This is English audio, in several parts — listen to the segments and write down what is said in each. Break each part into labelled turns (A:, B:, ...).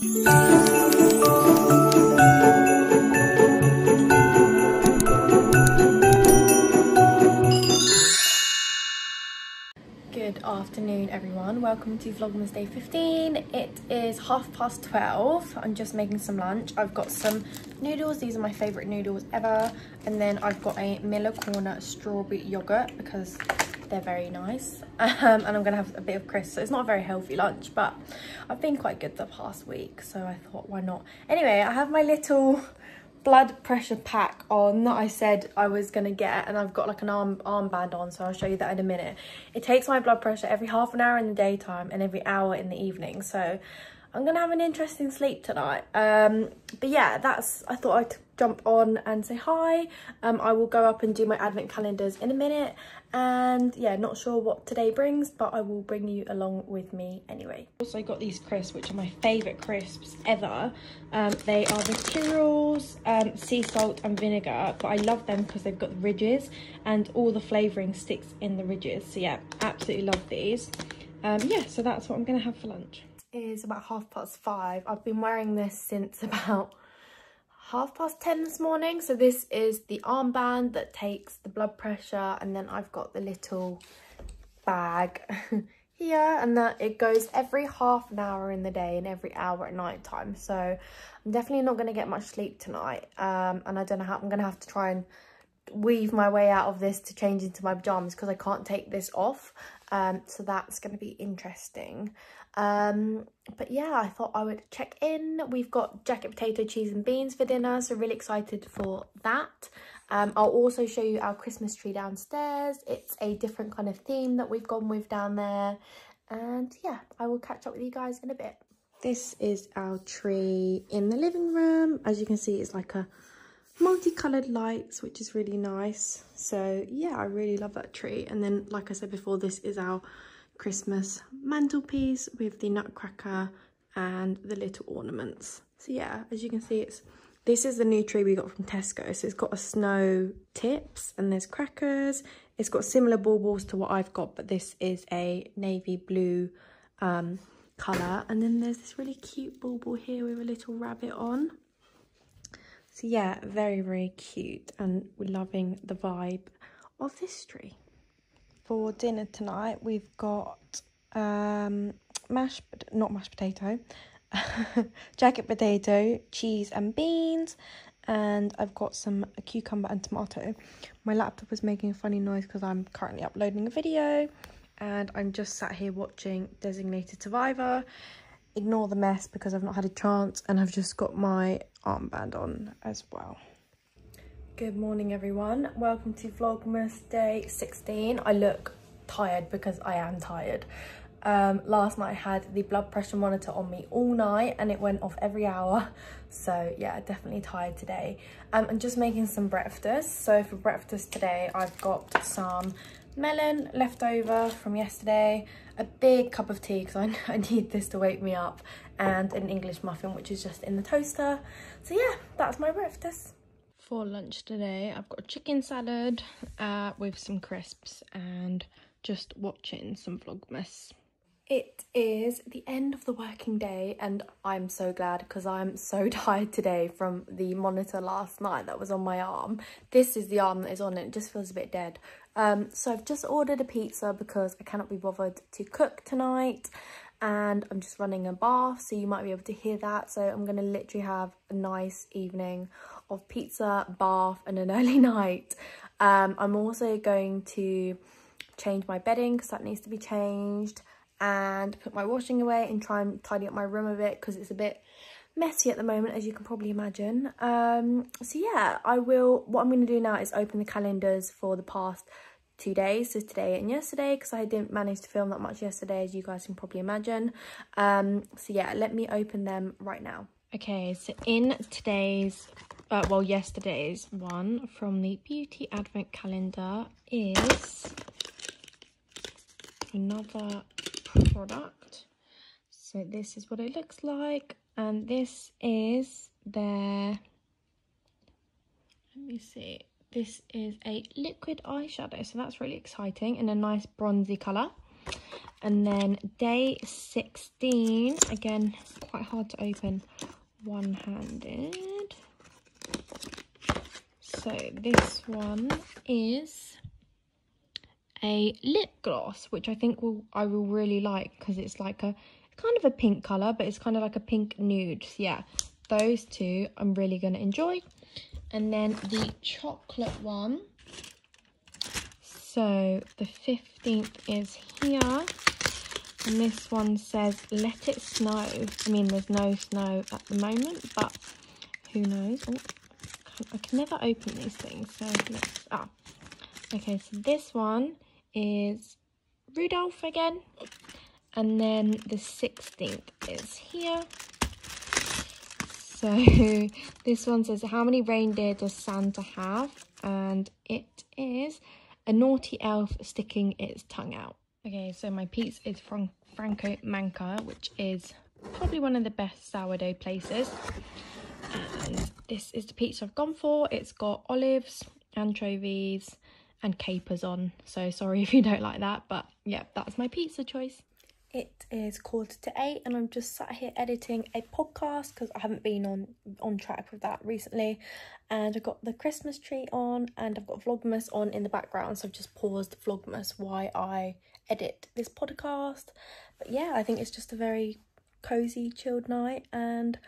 A: Good afternoon everyone, welcome to Vlogmas Day 15. It is half past 12, I'm just making some lunch. I've got some noodles, these are my favourite noodles ever. And then I've got a Müller Corner strawberry yoghurt because they're very nice. Um, and I'm gonna have a bit of crisps, so it's not a very healthy lunch, but I've been quite good the past week, so I thought why not. Anyway, I have my little blood pressure pack on that I said I was gonna get and I've got like an arm armband on so I'll show you that in a minute. It takes my blood pressure every half an hour in the daytime and every hour in the evening so I'm gonna have an interesting sleep tonight. Um, but yeah, that's I thought I'd jump on and say hi. Um, I will go up and do my advent calendars in a minute. And yeah not sure what today brings but i will bring you along with me anyway. Also I got these crisps which are my favorite crisps ever. Um, they are the Tyrrell's um, sea salt and vinegar but i love them because they've got the ridges and all the flavoring sticks in the ridges. So yeah absolutely love these. Um, yeah so that's what i'm gonna have for lunch is about half past five i've been wearing this since about half past 10 this morning. So this is the armband that takes the blood pressure and then I've got the little bag here and that it goes every half an hour in the day and every hour at night time. So I'm definitely not going to get much sleep tonight um, and I don't know how I'm going to have to try and weave my way out of this to change into my pajamas because I can't take this off. Um, so that's going to be interesting. Um, but yeah, I thought I would check in. We've got jacket potato, cheese and beans for dinner, so really excited for that. Um, I'll also show you our Christmas tree downstairs. It's a different kind of theme that we've gone with down there. And yeah, I will catch up with you guys in a bit. This is our tree in the living room. As you can see, it's like a multicolored lights, which is really nice. So yeah, I really love that tree. And then, like I said before, this is our Christmas mantelpiece with the nutcracker and the little ornaments. So yeah, as you can see, it's this is the new tree we got from Tesco. So it's got a snow tips and there's crackers. It's got similar baubles to what I've got, but this is a navy blue um, colour. And then there's this really cute bauble here with a little rabbit on. So yeah, very, very cute. And we're loving the vibe of this tree for dinner tonight, we've got um, mashed, not mashed potato, jacket potato, cheese and beans, and I've got some cucumber and tomato. My laptop is making a funny noise because I'm currently uploading a video, and I'm just sat here watching Designated Survivor. Ignore the mess because I've not had a chance, and I've just got my armband on as well. Good morning everyone, welcome to Vlogmas day 16. I look tired because I am tired. Um, last night I had the blood pressure monitor on me all night and it went off every hour. So yeah, definitely tired today. Um, I'm just making some breakfast. So for breakfast today, I've got some melon left over from yesterday, a big cup of tea because I, I need this to wake me up, and an English muffin, which is just in the toaster. So yeah, that's my breakfast for lunch today I've got a chicken salad uh, with some crisps and just watching some Vlogmas. It is the end of the working day and I'm so glad because I'm so tired today from the monitor last night that was on my arm. This is the arm that is on it, it just feels a bit dead. Um, so I've just ordered a pizza because I cannot be bothered to cook tonight and I'm just running a bath so you might be able to hear that. So I'm to literally have a nice evening of pizza, bath and an early night. Um, I'm also going to change my bedding because that needs to be changed and put my washing away and try and tidy up my room a bit because it's a bit messy at the moment as you can probably imagine um so yeah i will what i'm going to do now is open the calendars for the past two days so today and yesterday because i didn't manage to film that much yesterday as you guys can probably imagine. Um so yeah let me open them right now. Okay so in today's uh, well yesterday's one from the beauty advent calendar is another product. So this is what it looks like and this is their let me see this is a liquid eyeshadow so that's really exciting in a nice bronzy color And then day 16, again, quite hard to open one-handed. So this one is a lip gloss, which I think will I will really like because it's like a kind of a pink colour, but it's kind of like a pink nude. So yeah, those two I'm really going to enjoy. And then the chocolate one. So the 15th is here. And this one says, let it snow. I mean, there's no snow at the moment, but who knows. Oh, I can never open these things. So let's, ah. Okay, so this one is Rudolph again. And then the 16th is here. So this one says, how many reindeer does Santa have? And it is a naughty elf sticking its tongue out. Okay, so my pizza is from Franco Manca, which is probably one of the best sourdough places. And this is the pizza I've gone for. It's got olives, anchovies, and capers on. So sorry if you don't like that, but yeah, that's my pizza choice. It is quarter to eight and I'm just sat here editing a podcast because I haven't been on on track with that recently. And I've got the Christmas tree on and I've got Vlogmas on in the background. So I've just paused Vlogmas while I edit this podcast. But yeah, I think it's just a very cozy, chilled night and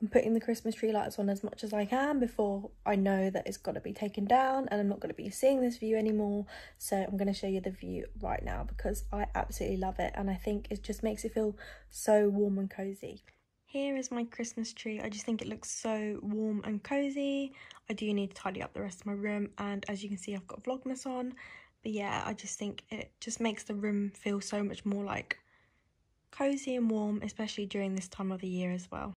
A: I'm putting the Christmas tree lights on as much as I can before I know that it's got to be taken down and I'm not going to be seeing this view anymore. So I'm going to show you the view right now because I absolutely love it and I think it just makes it feel so warm and cozy. Here is my Christmas tree. I just think it looks so warm and cozy. I do need to tidy up the rest of my room and as you can see I've got Vlogmas on. But yeah, I just think it just makes the room feel so much more like cozy and warm, especially during this time of the year as well.